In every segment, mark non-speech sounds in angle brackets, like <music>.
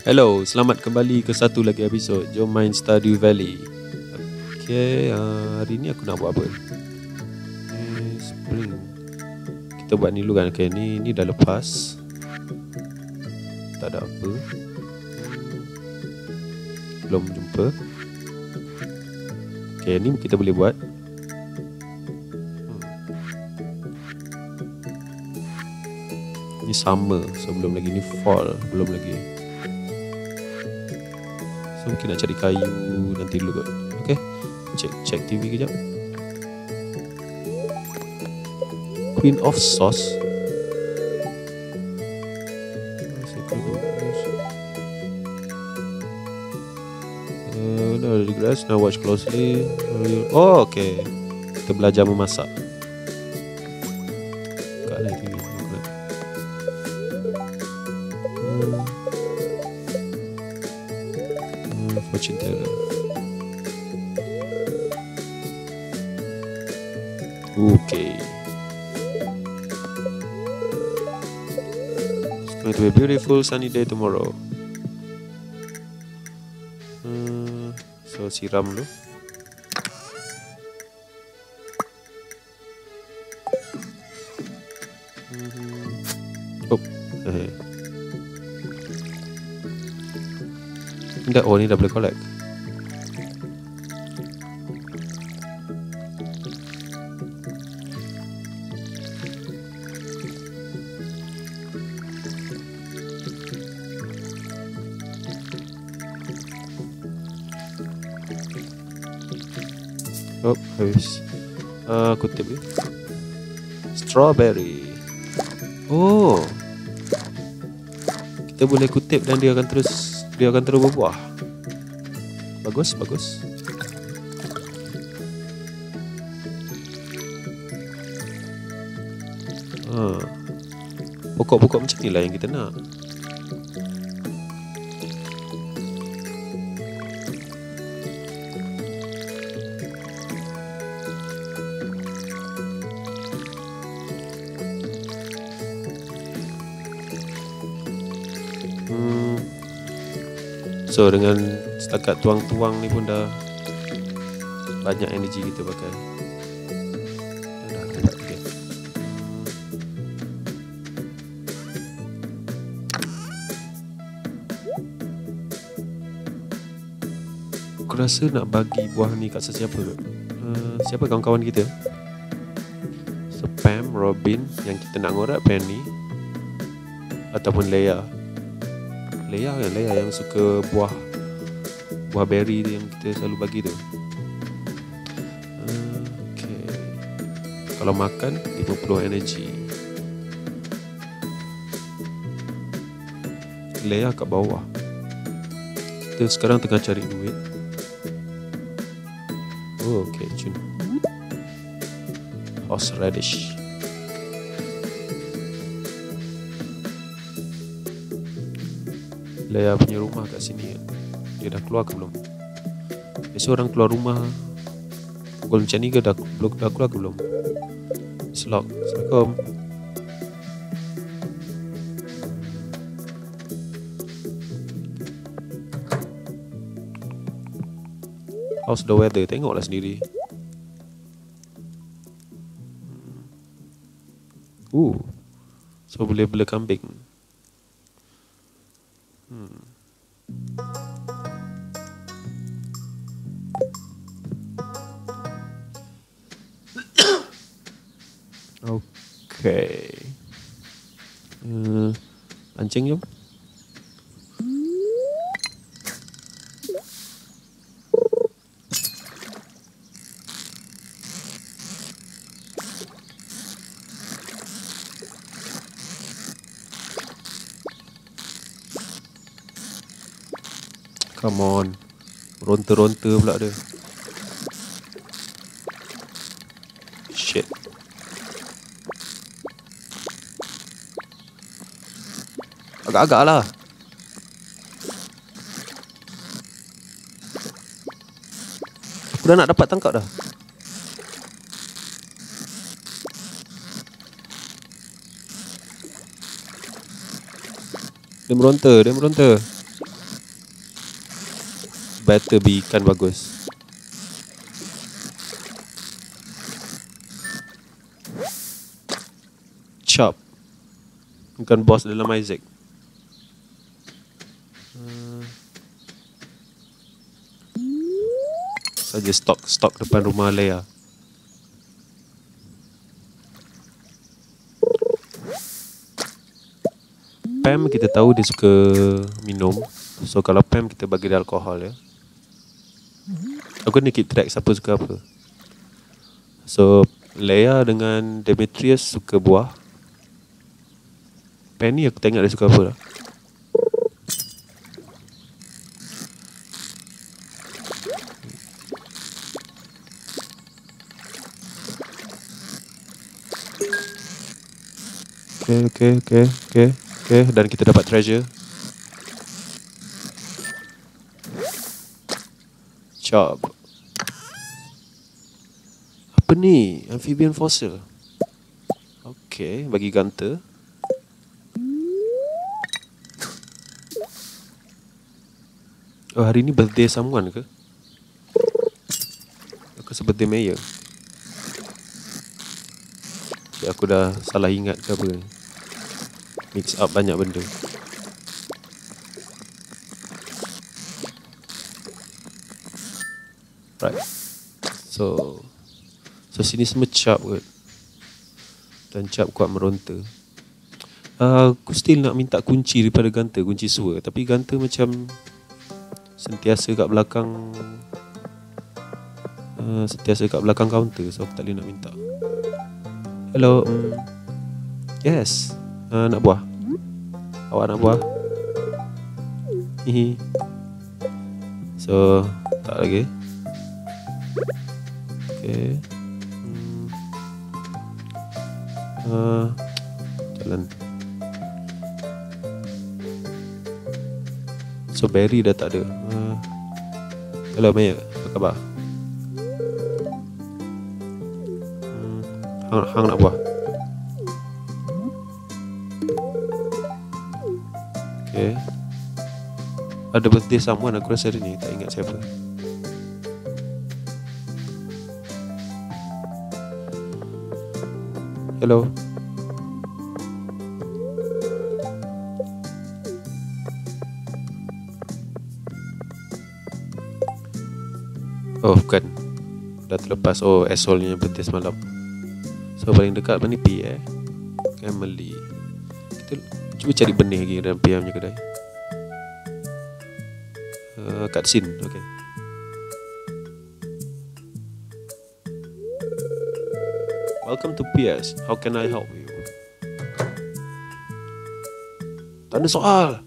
Hello, selamat kembali ke satu lagi episod Jom main Stardew Valley. Okay, uh, hari ni aku nak buat apa? Eh, spring. Kita buat ni dulu kan, okay, ni, ni dah lepas. Tak ada apa. Belum jumpa. Okay, ni kita boleh buat. Hmm. Ni summer So belum lagi Ni fall Belum lagi mungkin nak cari kayu Nanti dulu kot Okay Check check TV kejap Queen of Sauce regress. Now watch closely. Oh, okay. Kita belajar memasak. Beautiful sunny day tomorrow. Hmm, so siram dulu. Mhm. Oh, eh. Dah, oh ni dah boleh collect. Strawberry. Oh. Kita boleh kutip dan dia akan terus dia akan terus berbuah. Bagus, bagus. Ha. Pokok-pokok macam ni lah yang kita nak. So dengan setakat tuang-tuang ni pun dah banyak energi kita pakai. Aku rasa nak bagi buah ni kat sesiapa kot. Uh, siapa kawan-kawan kita? Spam, Robin yang kita nak ngorak Penny ataupun Leia. Leia kan Leia yang suka buah buah berry yang kita selalu bagi tu. Okay. Kalau makan 50 energi. Leia kat bawah. Kita sekarang tengah cari duit. Oh, okay, cun. Horseradish. Leia punya rumah kat sini. Dia dah keluar ke belum? Biasa orang keluar rumah Pukul macam ni ke dah, dah keluar ke belum? Selok Assalamualaikum How's the weather? Tengoklah sendiri Uh, so boleh bela kambing. Hmm. <coughs> Okay. Uh, pancing jom. Come on. Ronta-ronta pula dia. Shit. Agak-agak lah. Aku dah nak dapat tangkap dah. Dia meronta, dia meronta. Better be ikan bagus. Chop. Bukan bos dalam Isaac. Hmm. Saja stok stok depan rumah Leia. Pam kita tahu dia suka minum. So kalau Pam kita bagi dia alkohol ya. Aku ni keep track siapa suka apa. So Leia dengan Demetrius suka buah. Penny aku tengok dia suka apa lah. Okay, okay, okay, okay. Okay, dan kita dapat treasure. Chop. Apa ni? Amphibian fossil. Okay, bagi ganta. Oh, hari ni birthday someone ke? Aku seperti mayor. Okay, aku dah salah ingat ke apa ni mix up banyak benda right. So so sini semua cap kot. Dan cap kuat meronta. Uh, aku still nak minta kunci daripada ganta kunci sua tapi ganta macam sentiasa kat belakang uh, sentiasa kat belakang kaunter. So aku tak boleh nak minta. Hello um, yes. Uh, nak buah? Awak nak buah? Hihi. So tak lagi okay uh, jalan. So berry dah tak ada. Uh, hello Maya. Apa khabar? Hmm. hang, hang nak buah? Okay. Ada birthday someone? Aku rasa hari ni. Tak ingat siapa Hello. Oh bukan. Dah terlepas. Oh Asshole ni birthday semalam. So paling dekat mana ni? Eh? Emily. Kita Cuba cari benih lagi dalam PM kedai. Uh, sin, okay. Welcome to PS. How can I help you? Tak ada soal.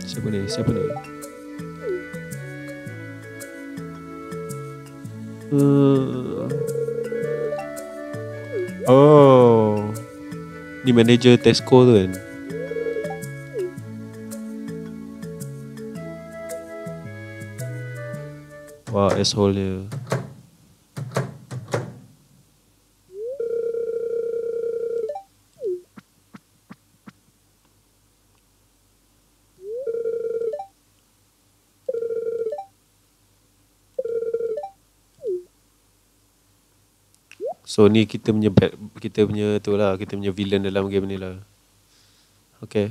Siapa ni? Siapa ni? Uh, oh. Ni manager Tesco tu kan Wah asshole dia So ni kita punya bad, kita punya tu lah, kita punya villain dalam game ni lah. Okay.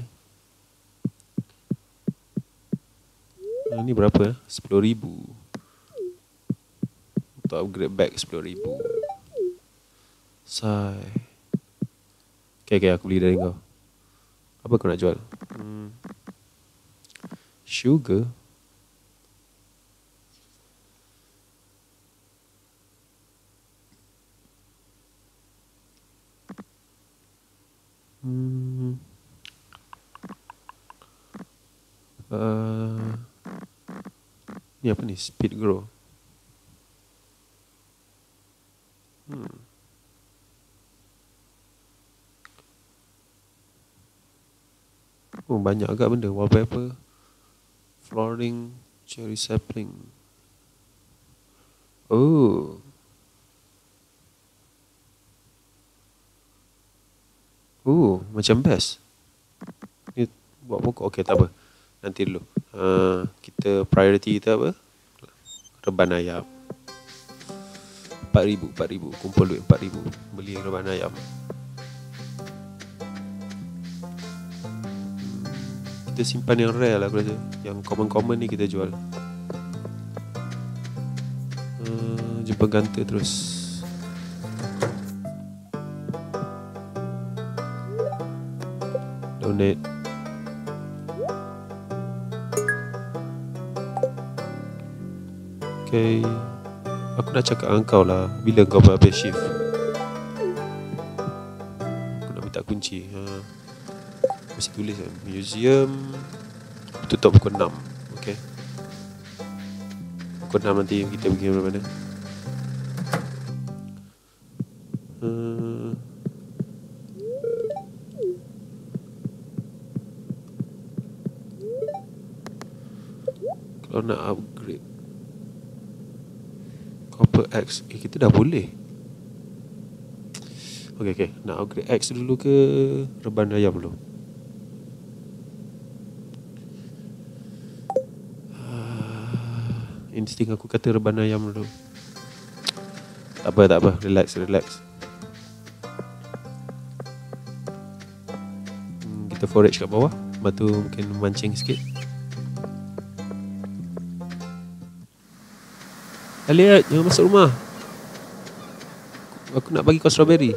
Uh, ni berapa? Sepuluh ribu. Untuk upgrade back sepuluh ribu. Say. Okay, okay, aku beli dari kau. Apa kau nak jual? Hmm. Sugar? Hmm. Uh, ni apa ni? Speed grow. Hmm. Oh, banyak agak benda. Wallpaper, flooring, cherry sapling. Oh. Oh, macam best. Ni buat pokok. Okey, tak apa. Nanti dulu. Uh, kita priority kita apa? Reban ayam. 4000, 4000. Kumpul duit 4000. Beli reban ayam. kita simpan yang rare lah aku rasa Yang common-common ni kita jual uh, Jumpa ganta terus Donate Okay Aku nak cakap dengan kau lah Bila kau habis shift. Aku nak minta kunci Haa mesti tulis kan? Museum tutup pukul 6 okey? Pukul 6 nanti kita pergi mana nak upgrade? Copper X. Eh, kita dah boleh. Okay, okay. Nak upgrade X dulu ke reban ayam dulu? insting aku kata reban ayam dulu. Tak apa, tak apa. Relax, relax. Hmm, Kita forage kat bawah. Lepas tu mungkin mancing sikit Elliot, jangan masuk rumah. Aku nak bagi kau strawberry.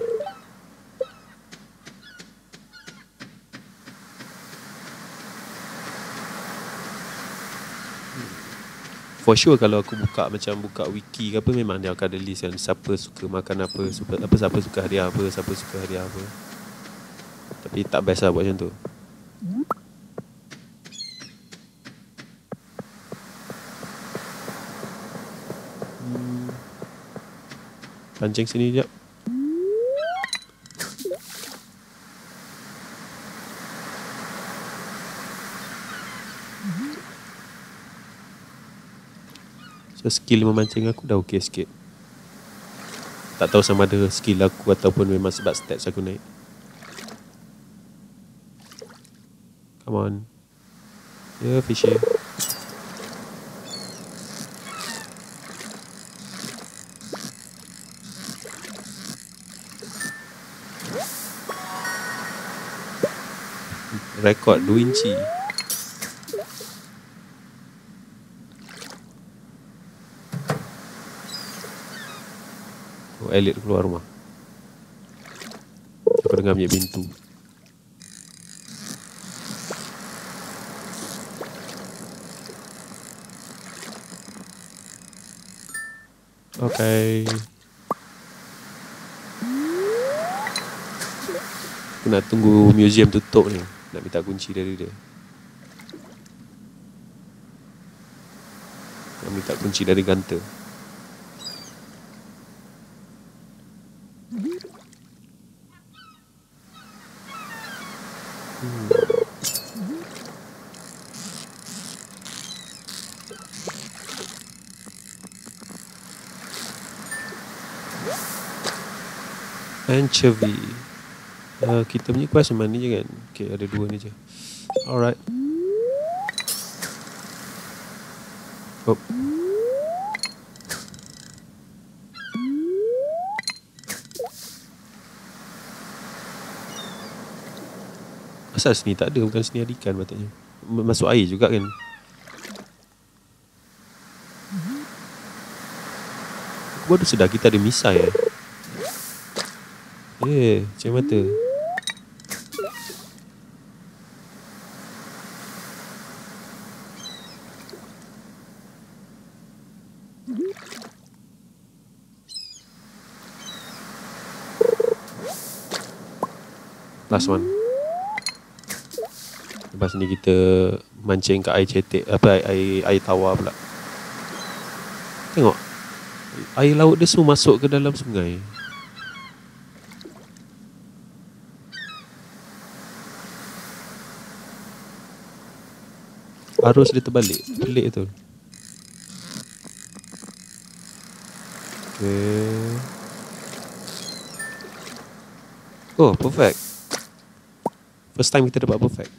For sure kalau aku buka macam buka wiki ke apa memang dia akan ada list kan siapa suka makan apa siapa apa siapa suka hadiah apa siapa suka hadiah apa. Tapi tak best lah buat macam tu pancing sini jap. Skill memancing aku dah okey sikit. Tak tahu sama ada skill aku ataupun memang sebab stats aku naik. Come on. Yeah, fishy rekod 2 inci Elliot keluar rumah. Aku dengar bunyi pintu. Okay. Aku nak tunggu museum tutup ni Nak minta kunci dari dia. Nak minta kunci dari Gunter. Anchovy uh, kita punya kuas mana je kan? Okay, ada dua ni je. Alright. Oh. Asal sini tak ada Bukan sini ada ikan patutnya Masuk air juga kan? Aku baru sedar kita ada misai. Eh yeah, macam mata. Last one. Lepas ni kita mancing kat air cetek apa air air tawar pula. Tengok. Air laut dia semua masuk ke dalam sungai. arus dia terbalik pelik tu okay. oh perfect first time kita dapat perfect.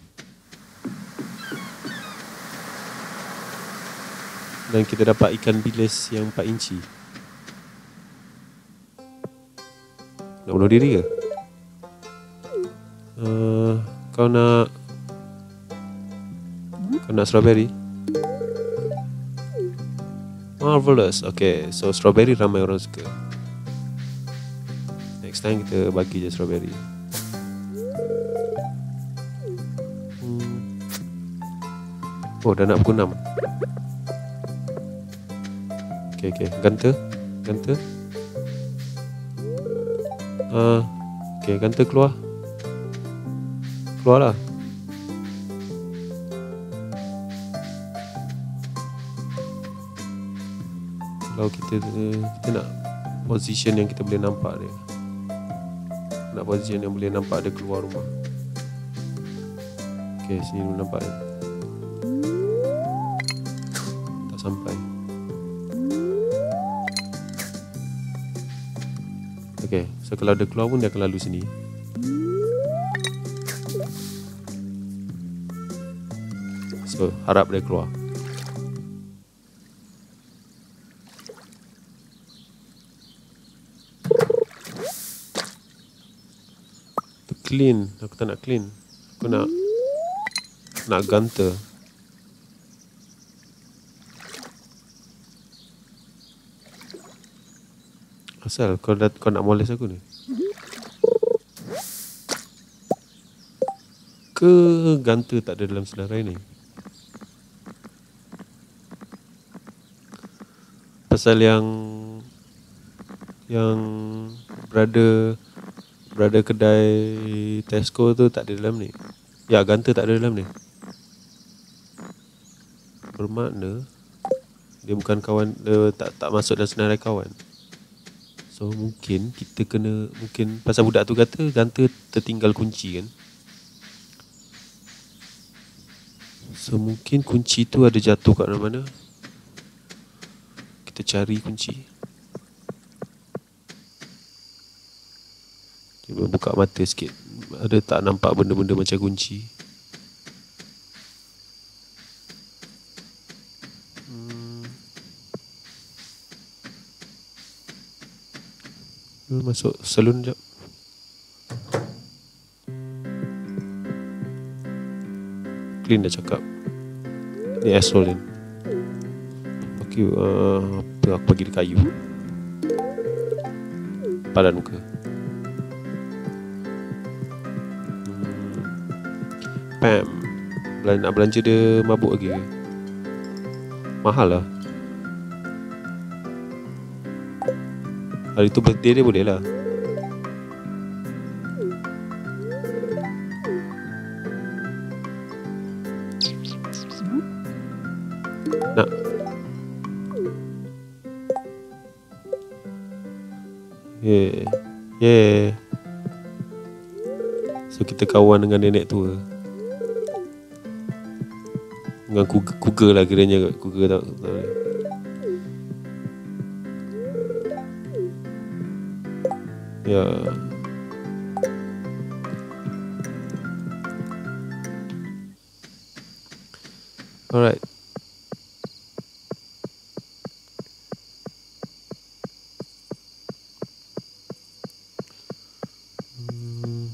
Dan kita dapat ikan bilis yang 4 inci. Nak bunuh diri ke? Uh, kau nak Kau nak strawberry? Marvelous. Okay So strawberry ramai orang suka. Next time kita bagi je strawberry Oh dah nak pukul 6 Okay okay. Ganta. Ganta. Uh, Okay ganta keluar. Keluar lah kalau kita kita nak position yang kita boleh nampak dia. Nak position yang boleh nampak dia keluar rumah. Ok sini dulu nampak dia sampai. Ok so kalau dia keluar pun dia akan lalu sini. So harap dia keluar. Clean. Aku tak nak clean. Aku nak Nak ganta Asal kau, dah, kau nak molest aku ni Ke ganta tak ada dalam senarai ni Pasal yang Yang Brother berada kedai Tesco tu tak ada dalam ni. Ya, Ganta tak ada dalam ni. Bermakna dia bukan kawan dia tak tak masuk dalam senarai kawan. So mungkin kita kena mungkin pasal budak tu kata Ganta tertinggal kunci kan. So mungkin kunci tu ada jatuh kat mana-mana. Kita cari kunci. Cuba buka mata sikit Ada tak nampak benda-benda macam kunci Masuk salon jap. Clean dah cakap. Ni asshole ni. Okay, uh, apa aku dia kayu? Padan muka. Pam. Belanja, Nak belanja dia mabuk lagi. Mahal lah Hari tu birthday dia boleh lah. Nak. Yeah. Yeah. So kita kawan dengan nenek tua. Dengan kuga, kuga lah kiranya kuga tak, tak boleh. Ya. Alright. Hmm.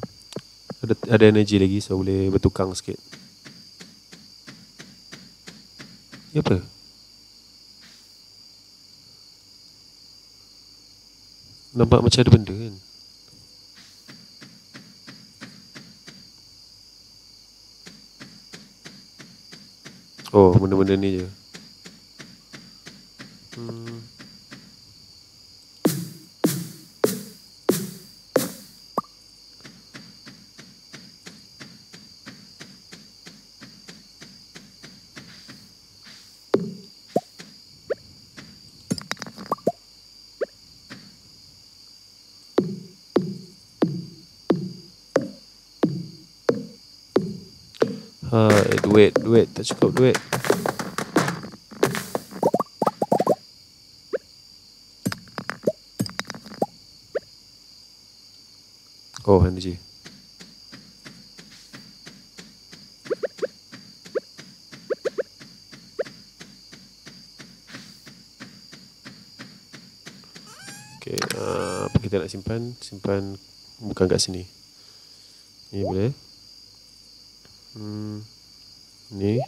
Ada ada energi lagi so boleh bertukang sikit. Ya apa? Nampak macam ada benda kan? Oh, benda-benda ni je. Hai, duit, duit, tak cukup duit. Oh, energy. Okay, uh, apa kita nak simpan? Simpan bukan kat sini. Ni boleh. Hmm, ni.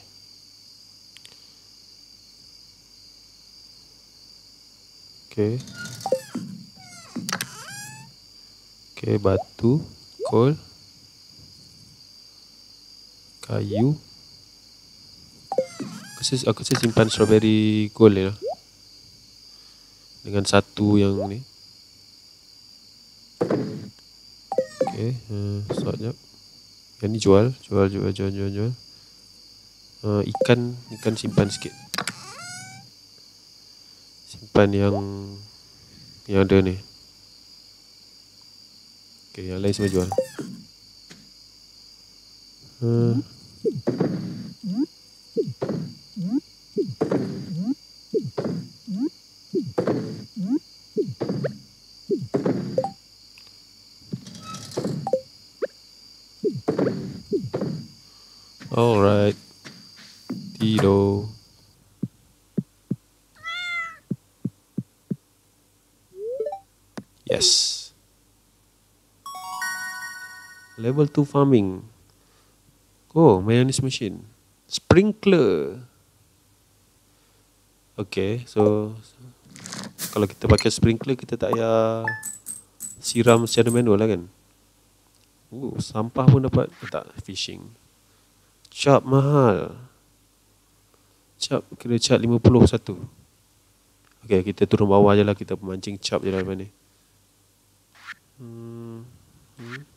Okay. Okay, batu, coal, kayu. Aku rasa, aku rasa simpan strawberry gold ya. Dengan satu yang ni. Okay, uh, sekejap. Yang ni jual, jual, jual, jual, jual, jual. Uh, ikan, ikan simpan sikit. Simpan yang yang ada ni. Okay, yang lain semua jual. Uh, Alright. Tito. 2 farming. Oh, mayonnaise machine. Sprinkler. Okay, so kalau kita pakai sprinkler kita tak payah siram secara manual lah kan. Oh, sampah pun dapat tak fishing. Cap mahal. Cap kira cap 51. Okay, kita turun bawah je lah. Kita pemancing cap je lah ni. Hmm. hmm.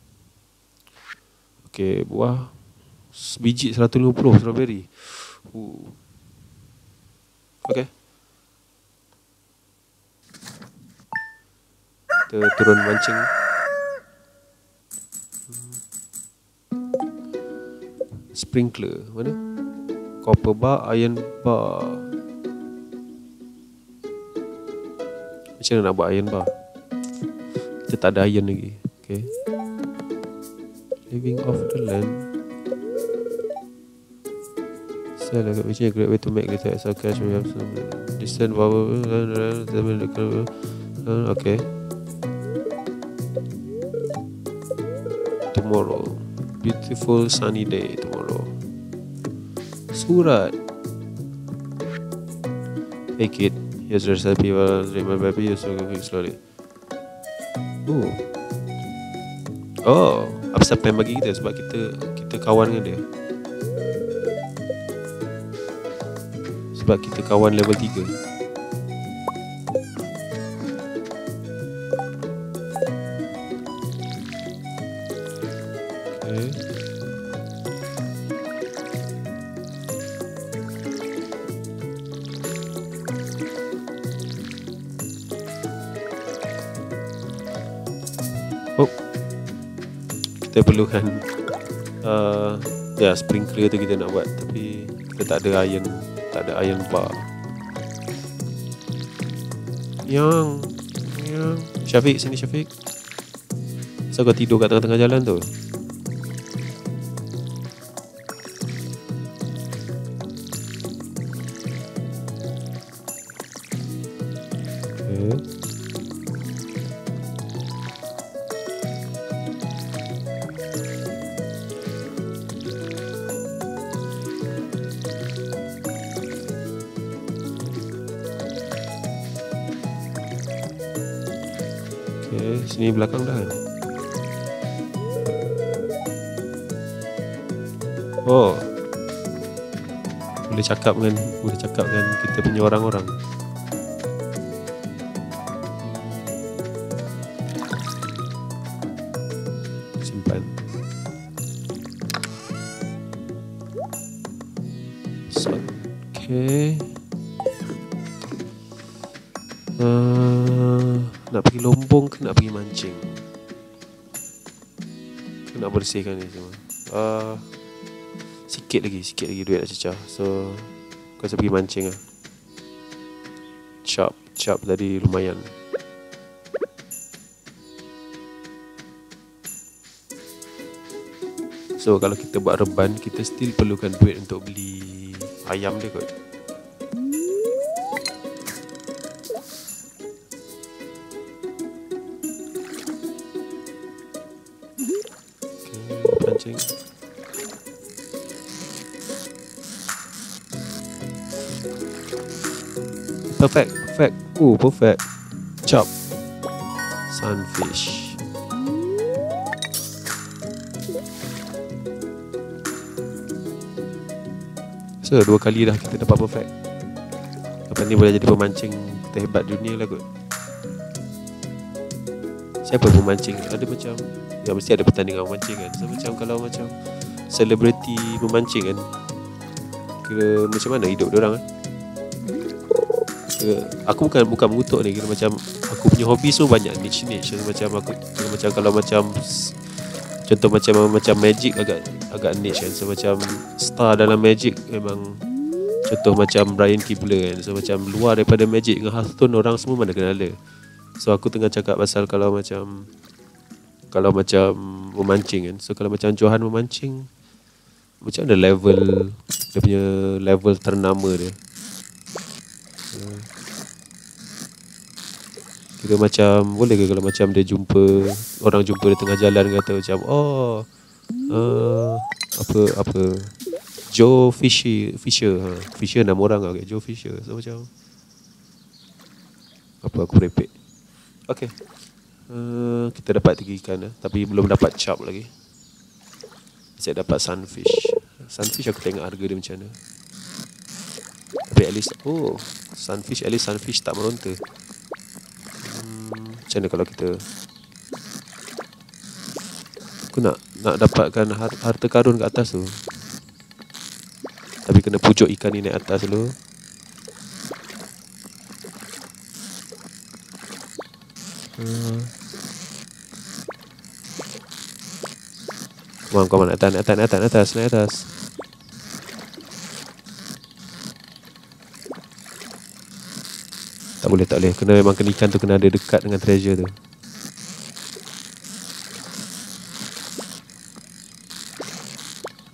Okay, buah. Biji 150 strawberry. Uh. Okay. Kita turun mancing. sprinkler mana copper bar iron bar macam mana nak buat iron bar kita tak ada iron lagi okay living off the land sell like which is a great way to make little extra cash we have some distant power okay tomorrow beautiful sunny day tomorrow. Surat. Take it. Here's the recipe. Well, remember, baby, you so cooking slowly. Oh. Oh, apa siapa yang bagi kita sebab kita kita kawan dengan dia. Sebab kita kawan level 3. Kita perlukan uh, ya sprinkler tu kita nak buat. Tapi kita tak ada iron tak ada iron bar. Yang yang. Syafiq sini Syafiq. Kenapa kau tidur kat tengah-tengah jalan tu? Cakap dengan Boleh cakap dengan kita punya orang-orang. Simpan. Okay. Nak pergi lombong ke nak pergi mancing? Nak bersihkan ni semua. Uh, sikit lagi sikit lagi duit nak cecah. So kau pergi mancing lah chop chop tadi lumayan. So kalau kita buat reban Kita still perlukan duit untuk beli Ayam dia kot Perfect, perfect. Oh, perfect. Chop. Sunfish. So, dua kali dah kita dapat perfect. Lepas ni boleh jadi pemancing terhebat dunia lah kot. Siapa pemancing? Ada macam Ya mesti ada pertandingan memancing kan So macam kalau macam Selebriti memancing kan Kira macam mana hidup orang kan Aku bukan bukan mengutuk ni. Kira macam Aku punya hobi so banyak niche niche Macam aku kira macam kalau macam Contoh macam macam magic agak agak niche kan. So macam star dalam magic memang Contoh macam Brian Kibler kan. So macam luar daripada magic dengan Hearthstone Orang semua mana kenal dia. So aku tengah cakap pasal kalau macam Kalau macam memancing kan. So kalau macam Johan memancing Macam ada level Dia punya level ternama dia uh, Kira macam Boleh ke kalau macam dia jumpa Orang jumpa di tengah jalan Kata macam Oh uh, Apa Apa Joe Fisher Fisher ha. Fisher nama orang lah Joe Fisher So macam Apa aku merepek Okay. Uh, kita dapat tiga ikan eh. Tapi belum dapat chop lagi. Saya dapat sunfish. Sunfish aku tengok harga dia macam mana. Tapi at least, oh, sunfish, at least sunfish tak meronta. Hmm, macam mana kalau kita... Aku nak nak dapatkan harta karun kat atas tu. Tapi kena pujuk ikan ni naik atas dulu. Hmm. Come on, atas, atas, atas, atas, naik atas. Tak boleh, tak boleh. Kena memang kena ikan tu kena ada dekat dengan treasure tu.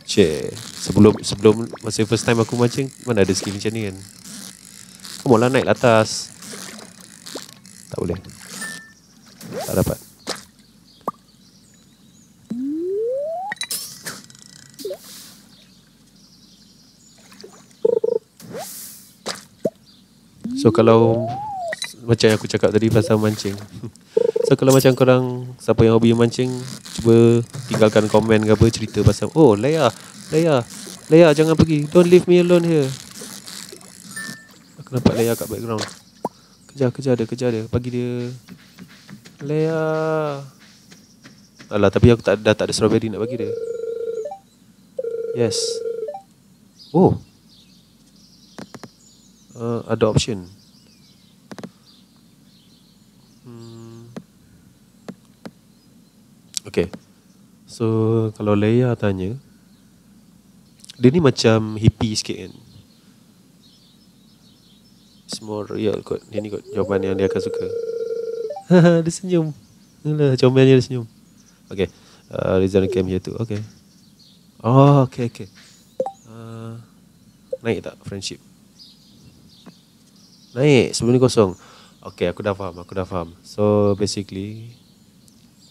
Cik, sebelum sebelum masa first time aku mancing, mana ada skill macam ni kan? Kamu lah naik atas. Tak boleh. Tak dapat So kalau Macam yang aku cakap tadi Pasal mancing So kalau macam korang Siapa yang hobi mancing Cuba tinggalkan komen ke apa Cerita pasal Oh Leia Leia Leia jangan pergi Don't leave me alone here Aku nampak Leia kat background Kejar kejar dia Kejar dia Bagi dia Lea. Alah tapi aku tak dah tak ada strawberry nak bagi dia. Yes. Oh. Uh, ada option. Okay. So kalau Leia tanya dia ni macam hippie sikit kan. Small real kot. Dia ni kot jawapan yang dia akan suka. <laughs> dia senyum. Alah, comelnya dia senyum. Okay. Uh, Rizal came here too. Okay. Oh, okay, okay. Uh, naik tak friendship? Naik. Sebelum ni kosong. Okay, aku dah faham. Aku dah faham. So, basically,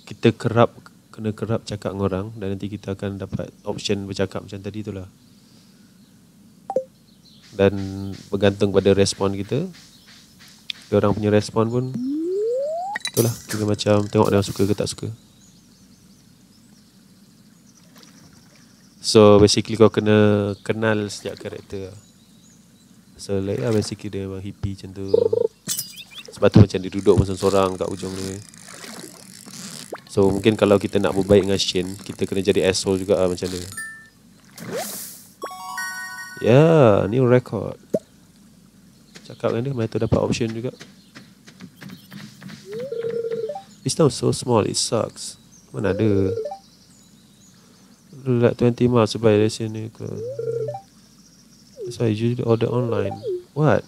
kita kerap, kena kerap cakap dengan orang dan nanti kita akan dapat option bercakap macam tadi tu lah. Dan bergantung pada respon kita, orang punya respon pun Itulah Kira macam Tengok dia suka ke tak suka. So basically kau kena Kenal setiap karakter So like lah basically dia memang hippie macam tu. Sebab tu macam dia duduk macam seorang kat ujung ni So mungkin kalau kita nak berbaik dengan Shane Kita kena jadi asshole juga lah macam dia Ya, yeah, new record Cakap dengan dia, tu dapat option juga This town so small, it sucks. Mana ada? Like 20 miles by dari sini ke. That's why I usually order online. What?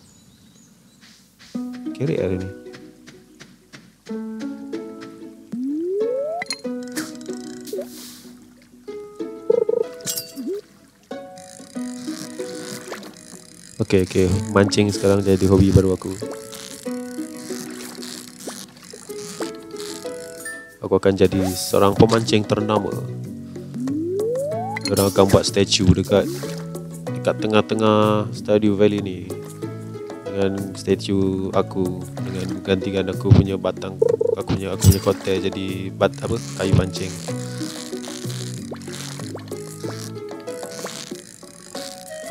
Kerek hari ni. Okay, okay. Mancing sekarang jadi hobi baru aku. aku akan jadi seorang pemancing ternama. orang akan buat statue dekat dekat tengah-tengah Stardew Valley ni dengan statue aku dengan gantikan aku punya batang aku punya aku punya kotel jadi bat apa kayu pancing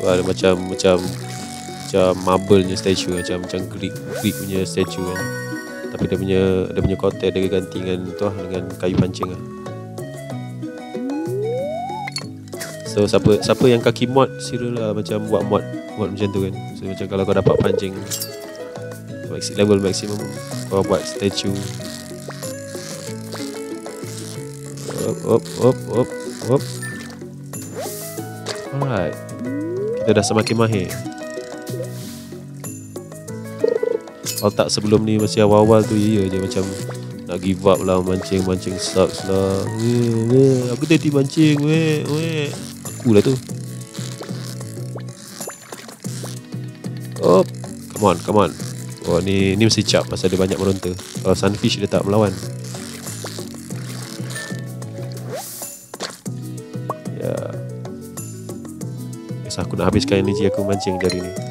Wah, ada macam macam macam marble punya statue macam macam Greek Greek punya statue kan tapi dia punya dia punya kotel dia ganti dengan tu lah, dengan kayu pancing lah. So siapa siapa yang kaki mod sila lah macam buat mod mod macam tu kan. So macam kalau kau dapat pancing maxi level maximum kau buat statue. Op op op op op. Alright. Kita dah semakin mahir. Kalau tak sebelum ni masih awal-awal tu ya je macam nak give up lah mancing-mancing sucks lah. Weh, weh, aku tadi mancing weh, weh aku lah tu. Oh, come on, come on. Oh, ni ni mesti cap pasal dia banyak meronta. Kalau sunfish dia tak melawan. Ya. Yes, aku nak habiskan energi aku mancing dari ni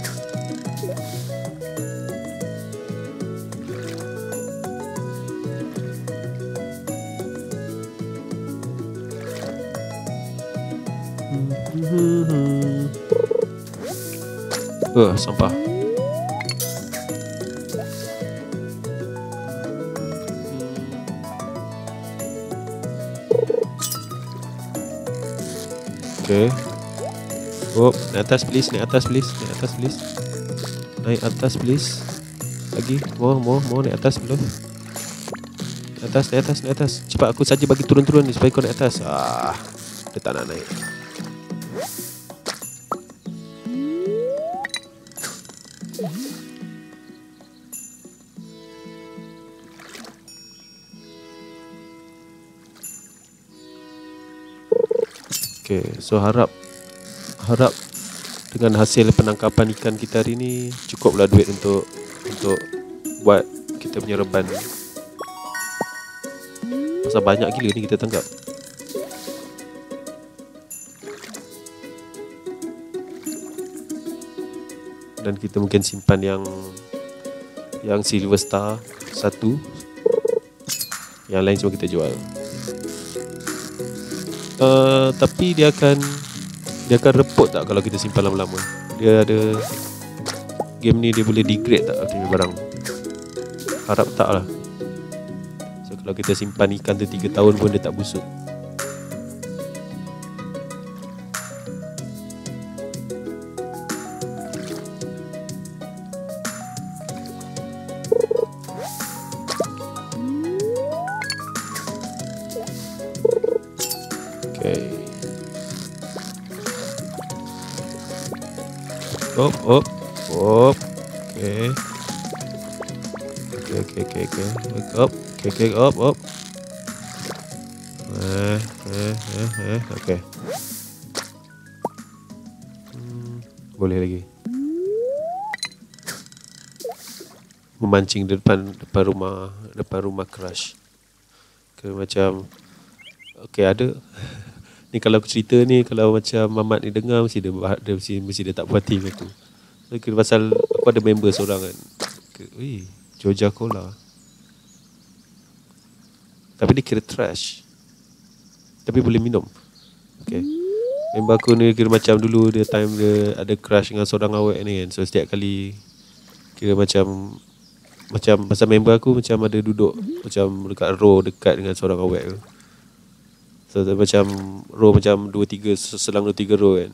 Uh, sampah. Okay. Oh, naik atas please, naik atas please, naik atas please. Naik atas please. Lagi, more, more, more, naik atas belum? Naik atas, naik atas, naik atas. Cepat aku saja bagi turun-turun ni supaya kau naik atas. Ah, dia tak nak naik. So harap harap dengan hasil penangkapan ikan kita hari ni cukuplah duit untuk untuk buat kita punya reban. Pasal banyak gila ni kita tangkap. Dan kita mungkin simpan yang yang silver star satu yang lain semua kita jual uh, tapi dia akan dia akan repot tak kalau kita simpan lama-lama? Dia ada game ni dia boleh degrade tak punya barang? Harap tak lah. So kalau kita simpan ikan tu 3 tahun pun dia tak busuk Okay, okay, up, up. Eh, eh, eh, eh, okay. Hmm, boleh lagi. Memancing di depan depan rumah depan rumah crush. Ke macam Okay ada <laughs> Ni kalau aku cerita ni Kalau macam Mamat ni dengar Mesti dia, dia mesti, mesti dia tak dengan aku Kira pasal Aku ada member seorang kan Weh Georgia Cola Tapi dia kira trash. Tapi boleh minum. Okay. Member aku ni kira macam dulu Dia time dia ada crush dengan seorang awet ni kan. So setiap kali Kira macam Macam Pasal member aku macam ada duduk Macam dekat row dekat dengan seorang awet tu. So macam row macam 2 3 selang 2 3 row kan.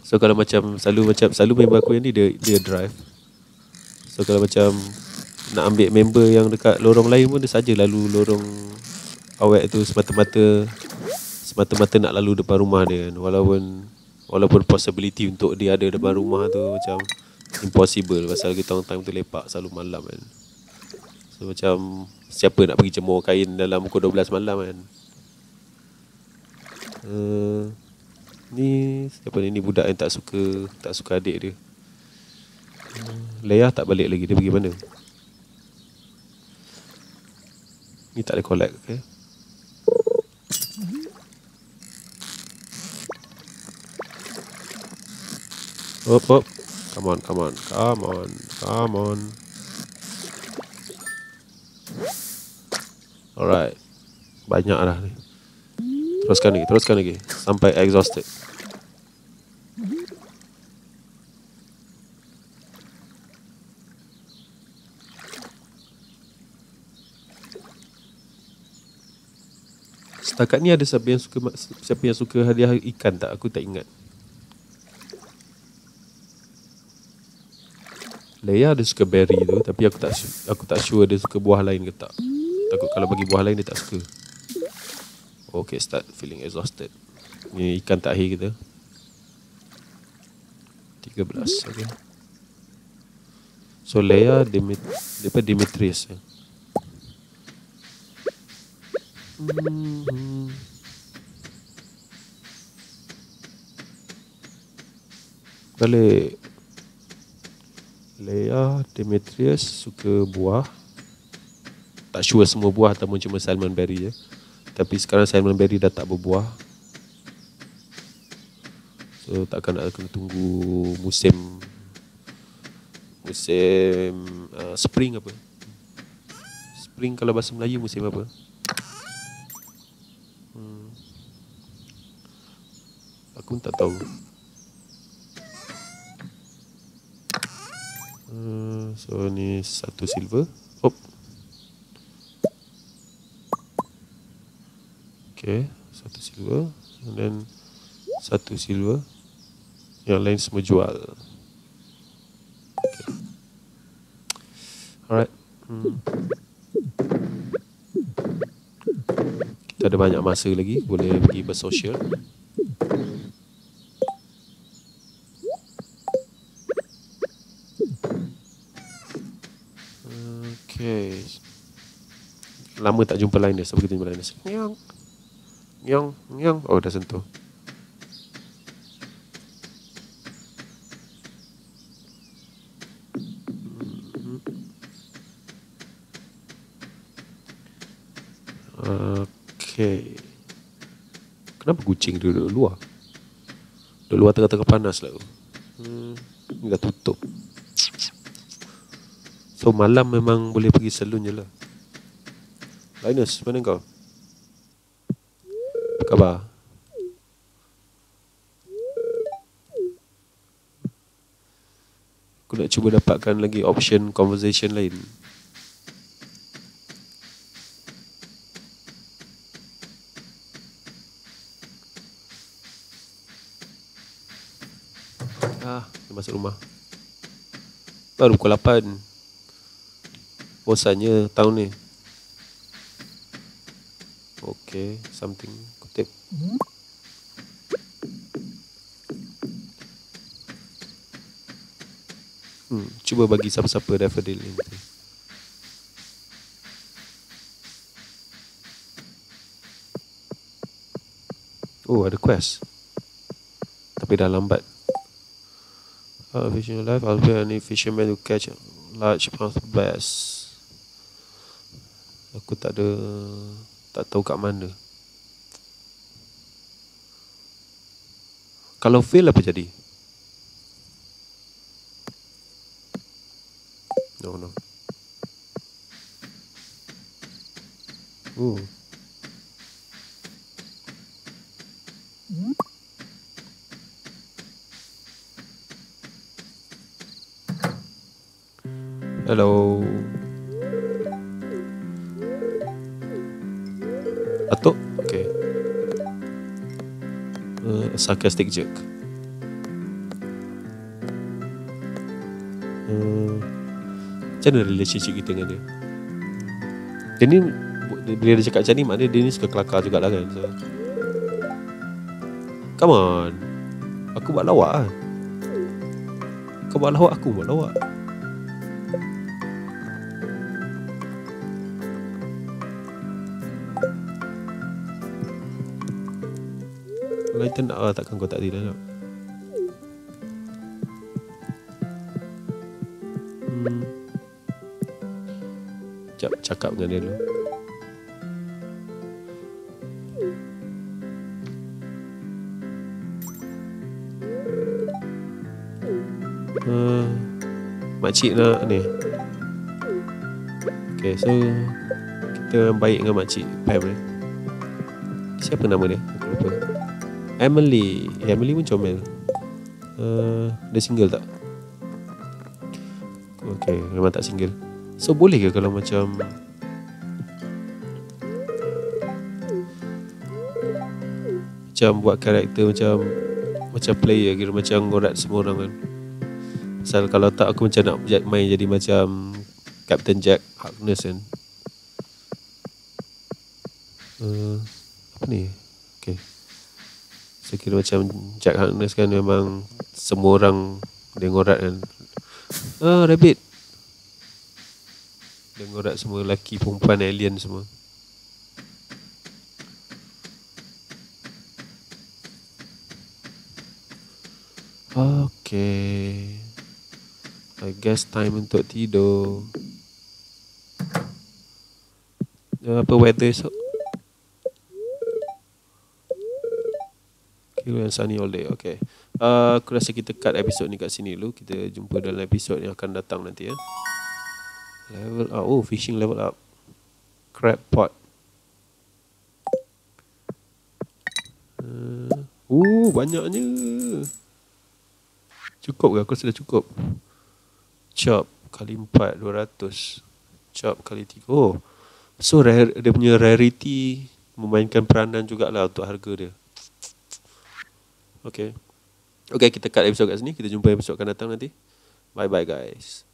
So kalau macam selalu macam selalu member aku yang ni dia dia drive. So kalau macam nak ambil member yang dekat lorong lain pun dia saja lalu lorong awet tu semata-mata semata-mata nak lalu depan rumah dia kan. Walaupun walaupun possibility untuk dia ada depan rumah tu macam impossible pasal kita orang time tu lepak selalu malam kan. So macam siapa nak pergi jemur kain dalam pukul 12 malam kan. Uh, ni siapa ni ni budak yang tak suka tak suka adik dia. Uh, Leah tak balik lagi dia pergi mana? Ni tak ada collect ke? Okay. Hop hop. Come on, come on. Come on. Come on. Alright. Banyak dah ni. Teruskan lagi, teruskan lagi sampai exhausted. Setakat ni ada siapa yang suka siapa yang suka hadiah ikan tak? Aku tak ingat. Leia ada suka berry tu tapi aku tak aku tak sure dia suka buah lain ke tak. Takut kalau bagi buah lain dia tak suka. Okay, start feeling exhausted. Ni ikan tak akhir kita. 13, okay. So Leia Dimit Dimitris ya. Balik Leia Demetrius suka buah. Tak sure semua buah Ataupun cuma salmon berry je. Tapi sekarang salmon berry dah tak berbuah. So takkan nak kena tunggu musim Musim uh, spring apa? Spring kalau bahasa Melayu musim apa Aku pun tak tahu. Uh, So ni satu silver. Hop. Okay Satu silver. And then Satu silver. Yang lain semua jual. Okay. Alright. Hmm. Kita ada banyak masa lagi. Boleh pergi bersosial lama tak jumpa Linus Apa kita jumpa Linus Nyong. Nyong Nyong. Oh dah sentuh. Okay. Kenapa kucing duduk luar? Duduk luar tengah-tengah panas lah hmm, Dah tutup. So malam memang boleh pergi salon je lah Linus, mana kau? Apa khabar? Aku nak cuba dapatkan lagi option conversation lain. Ah, masuk rumah. Baru pukul 8. Bosannya tahun ni. Okay, something kutip. Hmm, cuba bagi siapa-siapa daffodil ni. Oh, ada quest. Tapi dah lambat. Uh, fishing life, I'll be any fisherman to catch large amount of bass. Aku tak ada tak tahu kat mana Kalau fail apa jadi? Sarcastic jerk. Hmm, macam mana relationship kita dengan dia? Dia ni, bila dia cakap macam ni, maknanya dia ni suka kelakar jugalah kan. So, come on. Aku buat lawak lah. Kau buat lawak, aku buat lawak. Kita nak uh, takkan kau tak tidak nak hmm. Sekejap cakap dengan dia dulu uh, makcik nak ni Okay so Kita baik dengan makcik Pam ni Siapa nama dia Emily. Emily pun comel. Uh, Dia single tak? Okay memang tak single. So boleh ke kalau macam Macam buat karakter macam Macam player kira macam ngorat semua orang kan? Pasal kalau tak aku macam nak main jadi macam Captain Jack Harkness kan? Uh, Apa ni? Okay Saya kira macam Jack Harkness kan memang Semua orang Dia ngorat kan. Ah, rabbit. Dia ngorat semua lelaki perempuan alien semua. Okay I guess time untuk tidur. Uh, Apa weather esok Kira yang sunny all day Okay uh, Aku rasa kita cut episod ni kat sini dulu Kita jumpa dalam episod yang akan datang nanti ya Level up Oh fishing level up Crab pot Uh, uh banyaknya Cukup ke? Aku rasa dah cukup. Chop kali 4, 200. Chop kali 3. Oh. So, rare, dia punya rarity memainkan peranan jugalah untuk harga dia. Okay. Okay, kita cut episode kat sini. Kita jumpa episode akan datang nanti. Bye-bye guys.